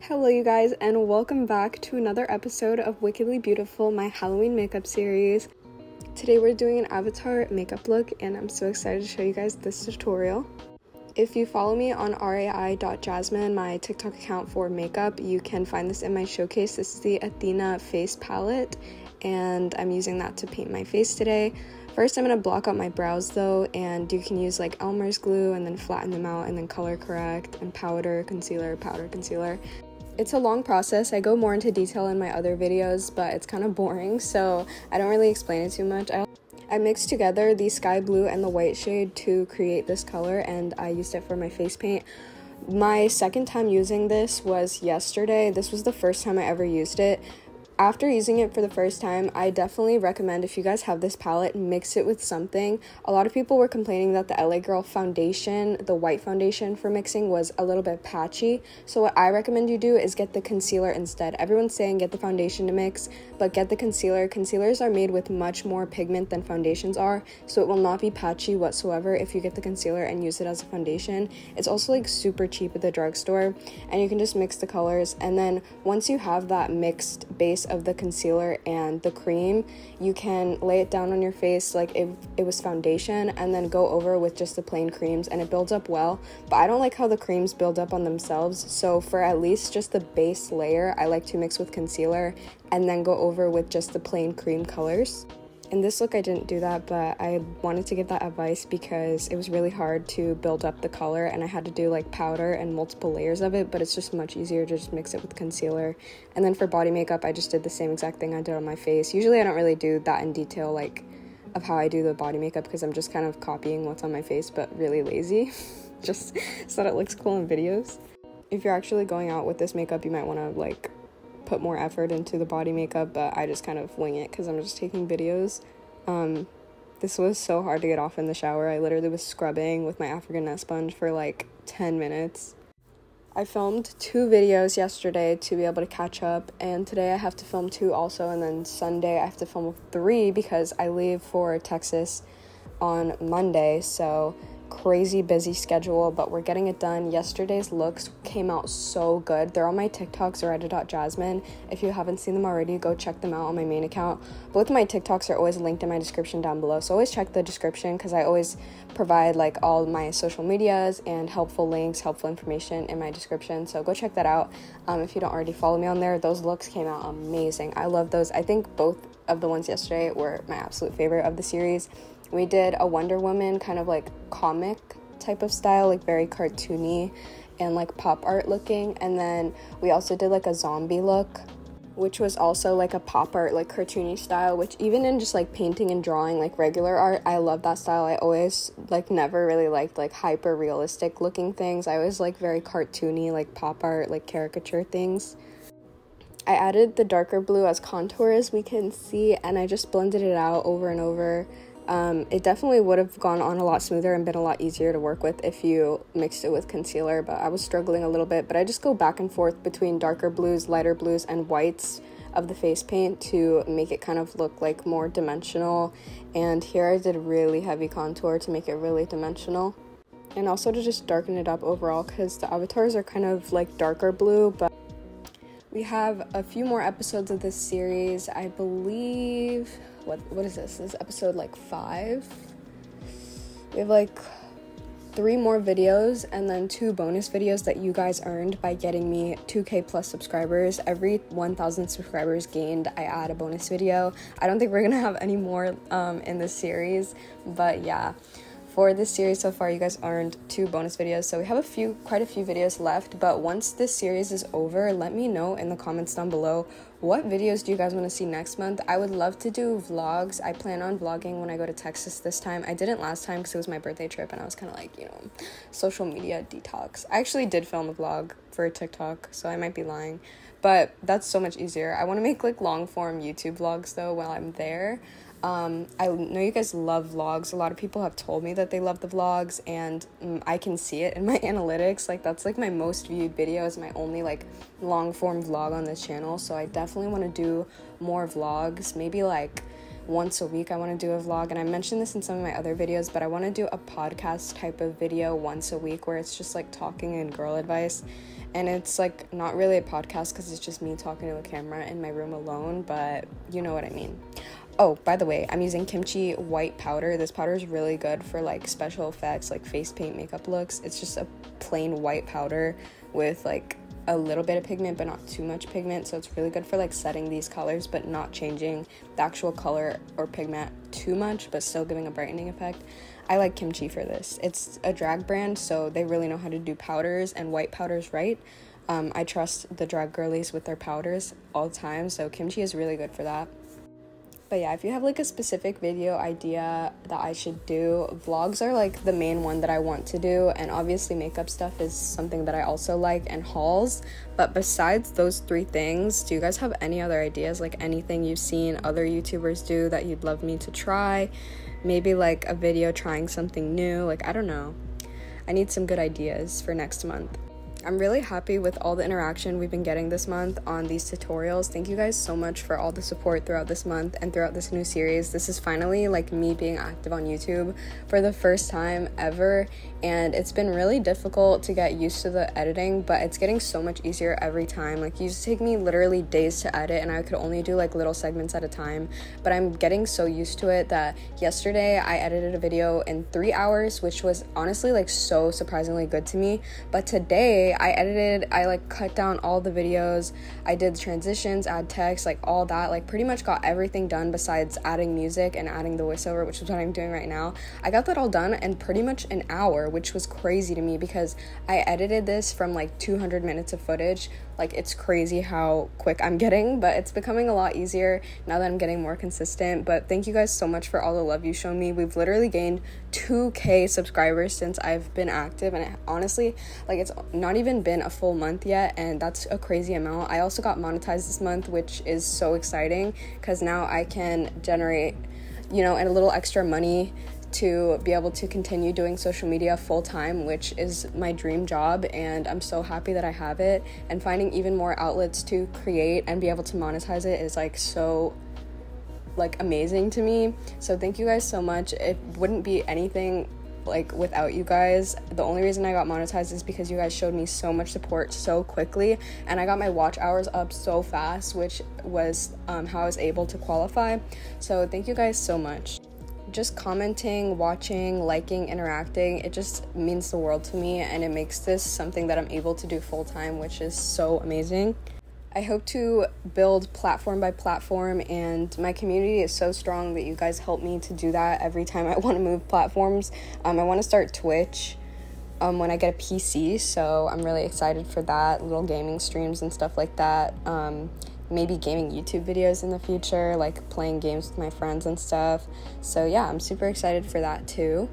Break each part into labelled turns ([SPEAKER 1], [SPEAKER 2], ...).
[SPEAKER 1] Hello, you guys, and welcome back to another episode of Wickedly Beautiful, my Halloween makeup series. Today, we're doing an avatar makeup look, and I'm so excited to show you guys this tutorial. If you follow me on rai.jazmine, my TikTok account for makeup, you can find this in my showcase. This is the Athena face palette, and I'm using that to paint my face today. First, I'm going to block out my brows though, and you can use like Elmer's glue and then flatten them out and then color correct and powder, concealer, powder, concealer. It's a long process. I go more into detail in my other videos, but it's kind of boring, so I don't really explain it too much. I, I mixed together the sky blue and the white shade to create this color, and I used it for my face paint. My second time using this was yesterday. This was the first time I ever used it after using it for the first time, I definitely recommend if you guys have this palette, mix it with something. A lot of people were complaining that the LA Girl foundation, the white foundation for mixing, was a little bit patchy. So, what I recommend you do is get the concealer instead. Everyone's saying get the foundation to mix, but get the concealer. Concealers are made with much more pigment than foundations are, so it will not be patchy whatsoever if you get the concealer and use it as a foundation. It's also like super cheap at the drugstore, and you can just mix the colors. And then once you have that mixed base, of the concealer and the cream, you can lay it down on your face like if it was foundation and then go over with just the plain creams and it builds up well. But I don't like how the creams build up on themselves, so for at least just the base layer, I like to mix with concealer and then go over with just the plain cream colors in this look I didn't do that, but I wanted to give that advice because it was really hard to build up the color and I had to do like powder and multiple layers of it, but it's just much easier to just mix it with concealer. And then for body makeup, I just did the same exact thing I did on my face. Usually I don't really do that in detail like of how I do the body makeup because I'm just kind of copying what's on my face, but really lazy, just so that it looks cool in videos. If you're actually going out with this makeup, you might want to like put more effort into the body makeup, but I just kind of wing it because I'm just taking videos. Um, this was so hard to get off in the shower. I literally was scrubbing with my African net sponge for like 10 minutes. I filmed two videos yesterday to be able to catch up, and today I have to film two also, and then Sunday I have to film three because I leave for Texas on Monday. So crazy busy schedule, but we're getting it done. Yesterday's looks came out so good. They're on my TikTok, Zoraida.jazmine. If you haven't seen them already, go check them out on my main account. Both my TikToks are always linked in my description down below, so always check the description because I always provide like all my social medias and helpful links, helpful information in my description. So go check that out. Um, if you don't already follow me on there, those looks came out amazing. I love those. I think both of the ones yesterday were my absolute favorite of the series. We did a Wonder Woman kind of like comic type of style, like very cartoony and like pop art looking. And then we also did like a zombie look, which was also like a pop art, like cartoony style, which even in just like painting and drawing, like regular art, I love that style. I always like never really liked like hyper realistic looking things. I always like very cartoony, like pop art, like caricature things. I added the darker blue as contour as we can see, and I just blended it out over and over um, it definitely would have gone on a lot smoother and been a lot easier to work with if you mixed it with concealer, but I was struggling a little bit. But I just go back and forth between darker blues, lighter blues, and whites of the face paint to make it kind of look like more dimensional. And here I did really heavy contour to make it really dimensional. And also to just darken it up overall because the avatars are kind of like darker blue, but we have a few more episodes of this series. I believe what what is this? This is episode like 5. We have like three more videos and then two bonus videos that you guys earned by getting me 2k plus subscribers every 1000 subscribers gained i add a bonus video i don't think we're gonna have any more um, in this series but yeah for this series so far you guys earned two bonus videos so we have a few quite a few videos left but once this series is over let me know in the comments down below what videos do you guys want to see next month? I would love to do vlogs. I plan on vlogging when i go to texas this time. I didn't last time because it was my birthday trip and i was kind of like you know social media detox. I actually did film a vlog for tiktok so i might be lying but that's so much easier. I want to make like long form youtube vlogs though while i'm there um, I know you guys love vlogs. A lot of people have told me that they love the vlogs, and um, I can see it in my analytics. Like, that's like my most viewed video, is my only like long form vlog on this channel. So, I definitely want to do more vlogs, maybe like once a week I want to do a vlog and I mentioned this in some of my other videos but I want to do a podcast type of video once a week where it's just like talking and girl advice and it's like not really a podcast because it's just me talking to a camera in my room alone but you know what I mean Oh, by the way, I'm using Kim Chi white powder. This powder is really good for like special effects, like face paint, makeup looks. It's just a plain white powder with like a little bit of pigment but not too much pigment. So it's really good for like setting these colors but not changing the actual color or pigment too much but still giving a brightening effect. I like Kim Chi for this. It's a drag brand so they really know how to do powders and white powders right. Um, i trust the drag girlies with their powders all the time so Kim Chi is really good for that but yeah, if you have like a specific video idea that I should do, vlogs are like the main one that I want to do, and obviously makeup stuff is something that I also like, and hauls. But besides those three things, do you guys have any other ideas? Like anything you've seen other YouTubers do that you'd love me to try? Maybe like a video trying something new? Like, I don't know. I need some good ideas for next month. I'm really happy with all the interaction we've been getting this month on these tutorials. Thank you guys so much for all the support throughout this month and throughout this new series. This is finally like me being active on YouTube for the first time ever and it's been really difficult to get used to the editing, but it's getting so much easier every time. Like, used to take me literally days to edit, and I could only do like little segments at a time. But I'm getting so used to it that yesterday I edited a video in three hours, which was honestly like so surprisingly good to me. But today I edited, I like cut down all the videos, I did transitions, add text, like all that, like pretty much got everything done besides adding music and adding the voiceover, which is what I'm doing right now. I got that all done in pretty much an hour which was crazy to me because I edited this from like 200 minutes of footage. Like, it's crazy how quick I'm getting, but it's becoming a lot easier now that I'm getting more consistent. But thank you guys so much for all the love you show me. We've literally gained 2k subscribers since I've been active, and it, honestly, like, it's not even been a full month yet, and that's a crazy amount. I also got monetized this month, which is so exciting because now I can generate you know, and a little extra money to be able to continue doing social media full time, which is my dream job, and I'm so happy that I have it. And finding even more outlets to create and be able to monetize it is like so like amazing to me. So thank you guys so much. It wouldn't be anything like without you guys. The only reason I got monetized is because you guys showed me so much support so quickly and I got my watch hours up so fast, which was um, how I was able to qualify. So thank you guys so much just commenting, watching, liking, interacting, it just means the world to me and it makes this something that I'm able to do full time, which is so amazing. I hope to build platform by platform, and my community is so strong that you guys help me to do that every time I want to move platforms. Um, I want to start Twitch um, when I get a PC, so I'm really excited for that. Little gaming streams and stuff like that. Um, maybe gaming YouTube videos in the future, like playing games with my friends and stuff. So, yeah, I'm super excited for that too.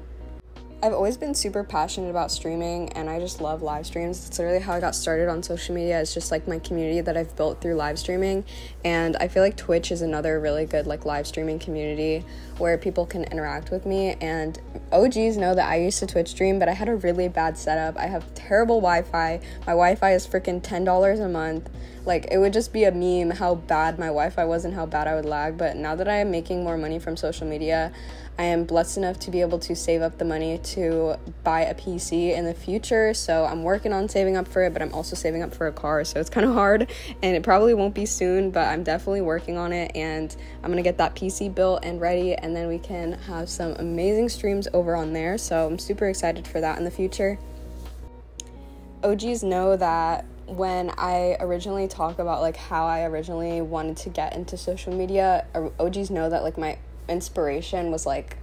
[SPEAKER 1] I've always been super passionate about streaming and I just love live streams. It's literally how I got started on social media. It's just like my community that I've built through live streaming. And I feel like Twitch is another really good like live streaming community where people can interact with me. And OGs know that I used to Twitch stream, but I had a really bad setup. I have terrible Wi Fi. My Wi Fi is freaking $10 a month. Like, it would just be a meme how bad my Wi Fi was and how bad I would lag. But now that I am making more money from social media, I am blessed enough to be able to save up the money to buy a PC in the future. So I'm working on saving up for it, but I'm also saving up for a car. So it's kind of hard and it probably won't be soon, but I'm definitely working on it and I'm going to get that PC built and ready and then we can have some amazing streams over on there. So I'm super excited for that in the future. OGs know that when I originally talk about like how I originally wanted to get into social media, OGs know that like my inspiration was like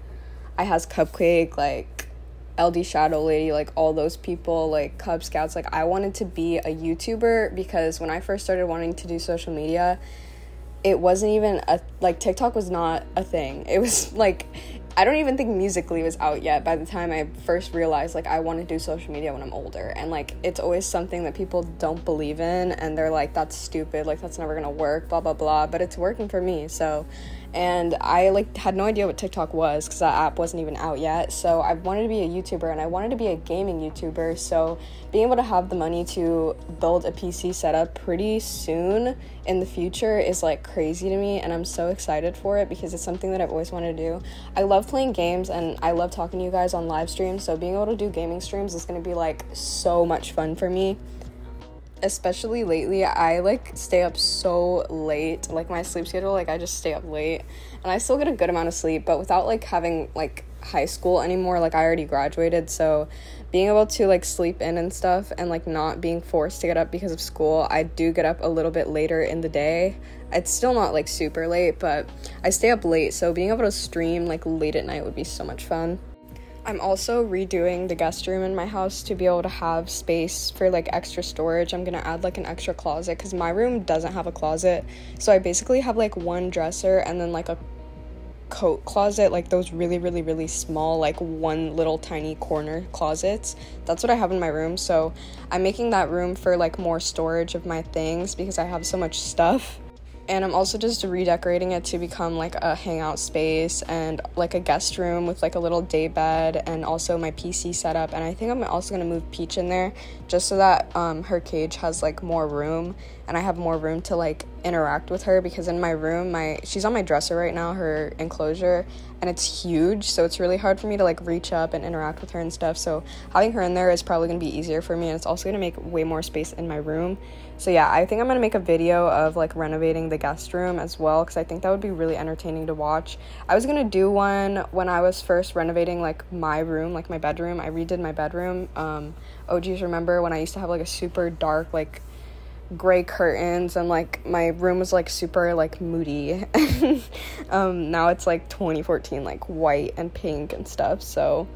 [SPEAKER 1] iHasCupquake, like LD Shadow Lady, like all those people, like Cub Scouts. Like I wanted to be a YouTuber because when I first started wanting to do social media, it wasn't even a like TikTok was not a thing. It was like I don't even think Musical.ly was out yet by the time I first realized like I want to do social media when I'm older. And like it's always something that people don't believe in and they're like that's stupid, like that's never going to work, blah blah blah, but it's working for me. So and I like had no idea what TikTok was because that app wasn't even out yet. So I wanted to be a YouTuber and I wanted to be a gaming YouTuber. So being able to have the money to build a PC setup pretty soon in the future is like crazy to me and I'm so excited for it because it's something that I've always wanted to do. I love playing games and I love talking to you guys on live streams. So being able to do gaming streams is going to be like so much fun for me especially lately i like stay up so late like my sleep schedule like i just stay up late and i still get a good amount of sleep but without like having like high school anymore like i already graduated so being able to like sleep in and stuff and like not being forced to get up because of school i do get up a little bit later in the day. It's still not like super late but i stay up late so being able to stream like late at night would be so much fun I'm also redoing the guest room in my house to be able to have space for like extra storage. I'm gonna add like an extra closet because my room doesn't have a closet. So I basically have like one dresser and then like a coat closet, like those really, really, really small, like one little tiny corner closets. That's what I have in my room. So I'm making that room for like more storage of my things because I have so much stuff and I'm also just redecorating it to become like a hangout space and like a guest room with like a little day bed and also my PC setup. And I think I'm also gonna move Peach in there just so that um, her cage has like more room and I have more room to like interact with her because in my room, my she's on my dresser right now, her enclosure, and it's huge, so it's really hard for me to like reach up and interact with her and stuff. So having her in there is probably gonna be easier for me, and it's also gonna make way more space in my room. So yeah, I think I'm gonna make a video of like renovating the guest room as well because I think that would be really entertaining to watch. I was gonna do one when I was first renovating like my room, like my bedroom. I redid my bedroom. Um, OGs remember when I used to have like a super dark like gray curtains and like my room was like super like moody um now it's like 2014 like white and pink and stuff so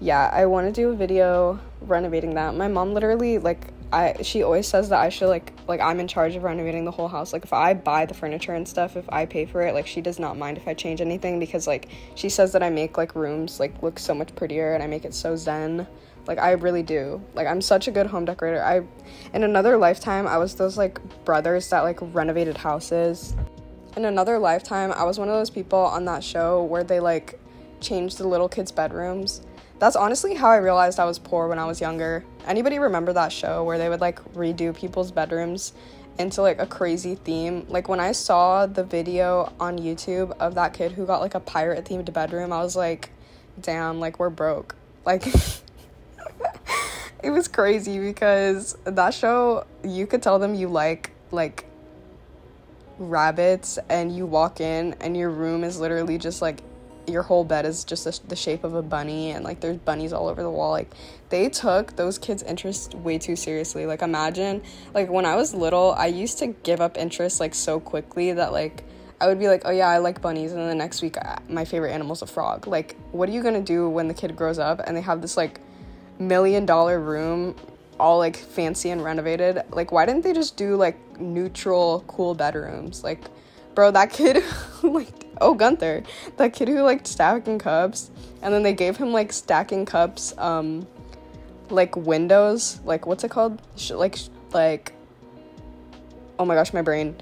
[SPEAKER 1] yeah i want to do a video renovating that my mom literally like I she always says that I should like like I'm in charge of renovating the whole house. Like if I buy the furniture and stuff, if I pay for it, like she does not mind if I change anything because like she says that I make like rooms like look so much prettier and I make it so zen. Like I really do. Like I'm such a good home decorator. I in another lifetime I was those like brothers that like renovated houses. In another lifetime I was one of those people on that show where they like changed the little kids' bedrooms that's honestly how I realized I was poor when I was younger. Anybody remember that show where they would like redo people's bedrooms into like a crazy theme? Like when I saw the video on YouTube of that kid who got like a pirate themed bedroom, I was like, damn, like we're broke. Like it was crazy because that show you could tell them you like like rabbits and you walk in and your room is literally just like your whole bed is just a, the shape of a bunny and like there's bunnies all over the wall. Like they took those kids interest way too seriously. Like imagine like when i was little i used to give up interest like so quickly that like i would be like oh yeah i like bunnies. And then the next week uh, my favorite animal is a frog. Like what are you gonna do when the kid grows up and they have this like million dollar room all like fancy and renovated like why didn't they just do like neutral cool bedrooms like bro that kid like oh Gunther, that kid who liked stacking cups, and then they gave him like stacking cups, um, like windows, like what's it called? Like like, oh my gosh, my brain.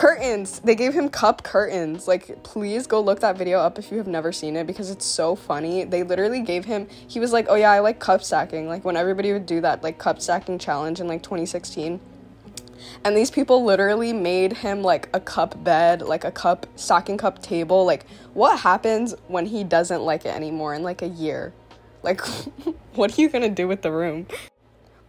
[SPEAKER 1] Curtains. They gave him cup curtains. Like, please go look that video up if you have never seen it because it's so funny. They literally gave him. He was like, "Oh yeah, I like cup stacking." Like when everybody would do that like cup stacking challenge in like 2016 and these people literally made him like a cup bed, like a cup stocking cup table. Like, what happens when he doesn't like it anymore in like a year? Like, what are you gonna do with the room?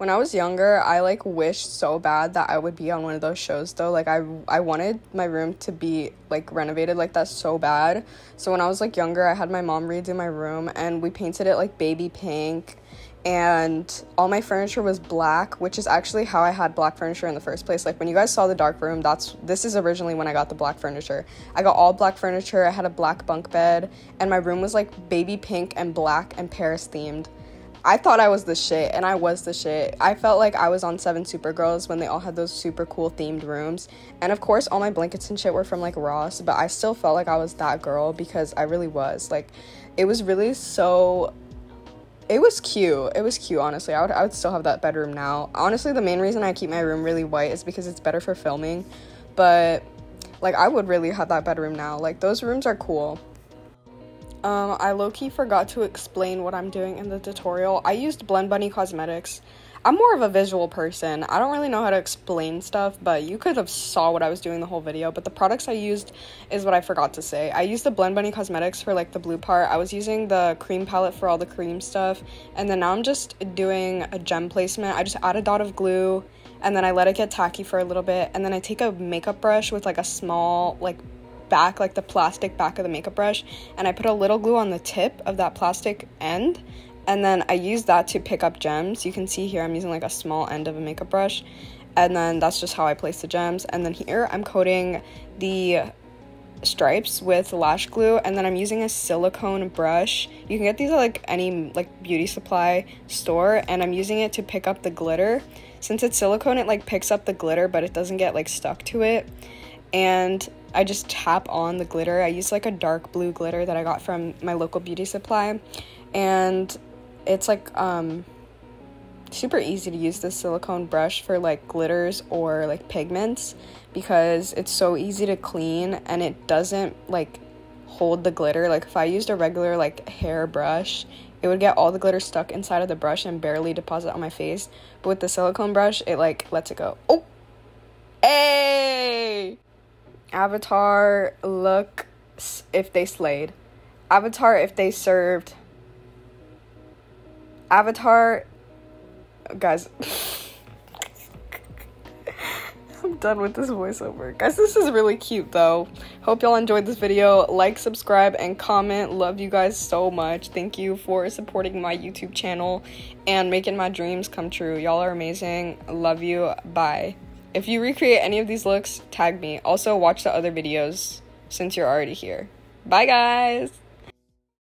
[SPEAKER 1] When I was younger, I like wished so bad that I would be on one of those shows though. Like I I wanted my room to be like renovated like that so bad. So when I was like younger, I had my mom redo my room and we painted it like baby pink. And all my furniture was black which is actually how i had black furniture in the first place. Like when you guys saw the dark room that's this is originally when i got the black furniture. I got all black furniture. I had a black bunk bed and my room was like baby pink and black and paris themed i thought i was the shit and i was the shit i felt like i was on seven supergirls when they all had those super cool themed rooms and of course all my blankets and shit were from like ross but i still felt like i was that girl because i really was like it was really so it was cute. It was cute, honestly. I would, I would still have that bedroom now. Honestly, the main reason I keep my room really white is because it's better for filming. But Like I would really have that bedroom now. Like those rooms are cool. Um, I low-key forgot to explain what I'm doing in the tutorial. I used Blend Bunny Cosmetics. I'm more of a visual person. I don't really know how to explain stuff, but you could have saw what I was doing the whole video. But the products I used is what I forgot to say. I used the Blend Bunny Cosmetics for like the blue part. I was using the cream palette for all the cream stuff. And then now I'm just doing a gem placement. I just add a dot of glue and then I let it get tacky for a little bit. And then I take a makeup brush with like a small like back, like the plastic back of the makeup brush, and I put a little glue on the tip of that plastic end, and then I use that to pick up gems. You can see here I'm using like a small end of a makeup brush, and then that's just how I place the gems. And then here I'm coating the stripes with lash glue and then I'm using a silicone brush. You can get these at like any like beauty supply store and I'm using it to pick up the glitter. Since it's silicone it like picks up the glitter but it doesn't get like stuck to it. And I just tap on the glitter. I use like a dark blue glitter that I got from my local beauty supply, and it's like um, super easy to use this silicone brush for like glitters or like pigments because it's so easy to clean and it doesn't like hold the glitter. Like if I used a regular like hair brush, it would get all the glitter stuck inside of the brush and barely deposit on my face. But with the silicone brush, it like lets it go. Oh, hey! Avatar looks if they slayed. Avatar if they served. Avatar guys I'm done with this voiceover. Guys, this is really cute though. Hope y'all enjoyed this video. Like, subscribe, and comment. Love you guys so much. Thank you for supporting my YouTube channel and making my dreams come true. Y'all are amazing. Love you. Bye. If you recreate any of these looks, tag me. Also, watch the other videos since you're already here. Bye, guys!